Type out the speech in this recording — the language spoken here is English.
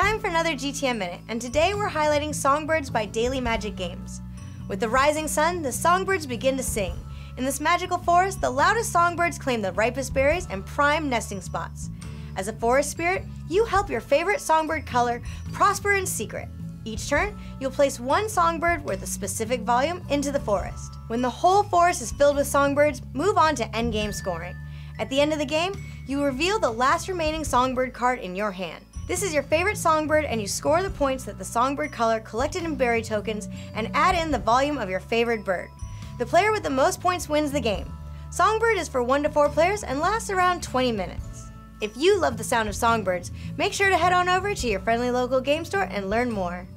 time for another GTM Minute, and today we're highlighting Songbirds by Daily Magic Games. With the rising sun, the songbirds begin to sing. In this magical forest, the loudest songbirds claim the ripest berries and prime nesting spots. As a forest spirit, you help your favorite songbird color prosper in secret. Each turn, you'll place one songbird worth a specific volume into the forest. When the whole forest is filled with songbirds, move on to endgame scoring. At the end of the game, you reveal the last remaining songbird card in your hand. This is your favorite songbird, and you score the points that the songbird color collected in berry tokens and add in the volume of your favorite bird. The player with the most points wins the game. Songbird is for 1 to 4 players and lasts around 20 minutes. If you love the sound of songbirds, make sure to head on over to your friendly local game store and learn more.